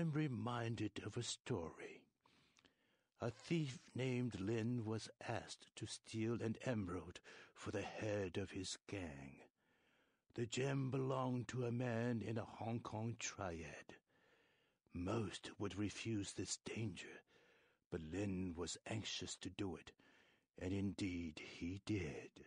I'm reminded of a story. A thief named Lin was asked to steal an emerald for the head of his gang. The gem belonged to a man in a Hong Kong triad. Most would refuse this danger, but Lin was anxious to do it, and indeed he did.